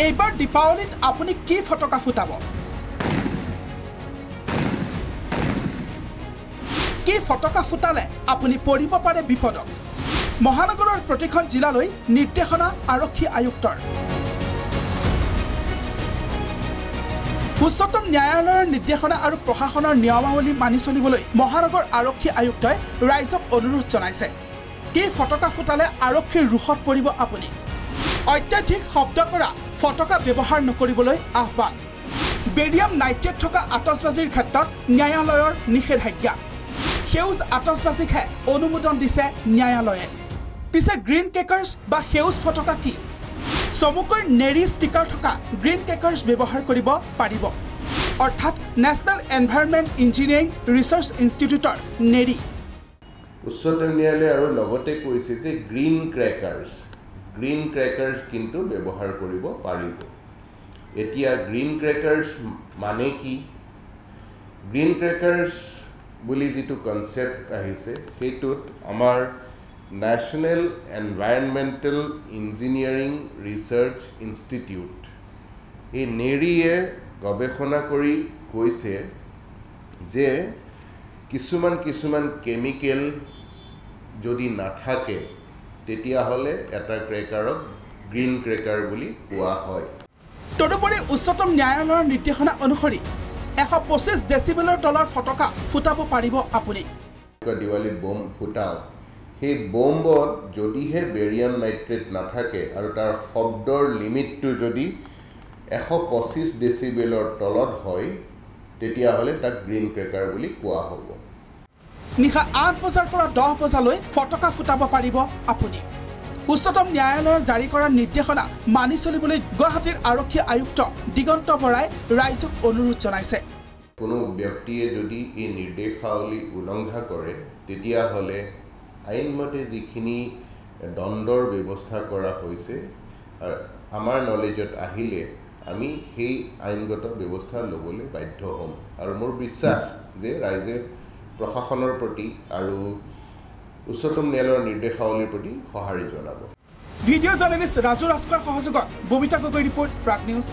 এইবাৰ দীপাৱলীত আপুনি কি ফটকা ফুটাব? কি ফটকা ফুটালে আপুনি পৰিব পাৰে বিপদত মহানগৰৰ প্ৰতিখন জিলালৈ নিৰ্দেশনা আৰক্ষী আয়ুক্তৰ। উচ্চতম ন্যায়ালয়ৰ নিৰ্দেশনা আৰু প্ৰশাসনৰ নিয়মাৱলী মানি চলিবলৈ মহানগৰ আৰক্ষী আয়ুক্তই ৰাইজক অনুৰোধ জনাইছে। কি ফটকা ফুটালে আৰক্ষীৰ ৰোষত পৰিব আপুনি? অত্যাধিক শব্দ কৰা ফটকা ব্যৱহাৰ নকৰিবলৈ আহ্বান। বেৰিয়াম নাইট্ৰেট থকা আতচবাজীৰ ক্ষেত্ৰত ন্যায়ালয়ৰ নিষেধাজ্ঞা। সেউজ আতচবাজীকহে অনুমোদন দিছে ন্যায়ালয়ে। পিছে গ্ৰীণ কেকাৰ্ছ বা সেউজ ফটকা কি? চমুকৈ নেৰী ষ্টিকাৰ থকা গ্ৰীণ কেকাৰ্ছ ব্যৱহাৰ কৰিব পাৰিব। অৰ্থাৎ নেশ্যনেল এনভাইৰনমেণ্ট ইঞ্জিনিয়াৰিং ৰিচাৰ্চ ইনষ্টিটিউটৰ নেৰী। উচ্চতম ন্যায়ালয়ে আৰু লগতে কৈছে যে গ্ৰীণ ক্ৰেকাৰ্ছ গ্ৰীণ ক্ৰেকাৰ্ছ কিন্তু ব্যৱহাৰ কৰিব পাৰিব। এতিয়া গ্ৰীণ ক্ৰেকাৰ্ছ মানে কি? গ্ৰীণ ক্ৰেকাৰ্ছ বুলি যিটো কনচেপ্ট আহিছে সেইটোত আমাৰ national environmental engineering research institute এই নেৰীয়ে গৱেষণা কৰি কৈছে যে কিছুমান কিছুমান কেমিকেল যদি নাথাকে তেতিয়াহ'লে এটা ক্ৰেকাৰক গ্ৰীণ ক্ৰেকাৰ বুলি কোৱা হয়। তদুপৰি উচ্চতম ন্যায়ালয়ৰ নিৰ্দেশনা অনুসৰি এশ পঁচিছ ডেচিবেলৰ তলৰ ফটকা ফুটাব পাৰিব আপুনি। দিৱালীত বম ফুটাওঁ। সেই বম্বত যদিহে বেৰিয়াম নাইট্ৰেট নাথাকে আৰু তাৰ শব্দৰ লিমিটটো যদি এশ পঁচিছ ডেচিবেলৰ তলত হয় তেতিয়াহ'লে তাক গ্ৰীণ ক্ৰেকাৰ বুলি কোৱা হ'ব। নিশা আঠ বজাৰ পৰা দহ বজালৈ ফটকা ফুটাব পাৰিব আপুনি। উচ্চতম ন্যায়ালয়ে জাৰি কৰা নিৰ্দেশনা মানি চলিবলৈ গুৱাহাটীৰ আৰক্ষী আয়ুক্ত দিগন্ত বৰাই ৰাইজক অনুৰোধ জনাইছে। কোনো ব্যক্তিয়ে যদি এই নিৰ্দেশাৱলী উলংঘা কৰে তেতিয়াহ'লে আইনমতে যিখিনি দণ্ডৰ ব্যৱস্থা কৰা হৈছে আমাৰ নলেজত আহিলে আমি সেই আইনগত ব্যৱস্থা ল'বলৈ বাধ্য হ'ম। আৰু মোৰ বিশ্বাস যে ৰাইজে প্ৰশাসনৰ প্ৰতি আৰু উচ্চতম ন্যায়ালয়ৰ নিৰ্দেশাৱলীৰ প্ৰতি সঁহাৰি জনাব। ভিডিঅ' জাৰ্নেলিষ্ট ৰাজু ৰাজখোৱাৰ সহযোগত ববিতা গগৈ ৰিপৰ্ট প্ৰাগ নিউজ।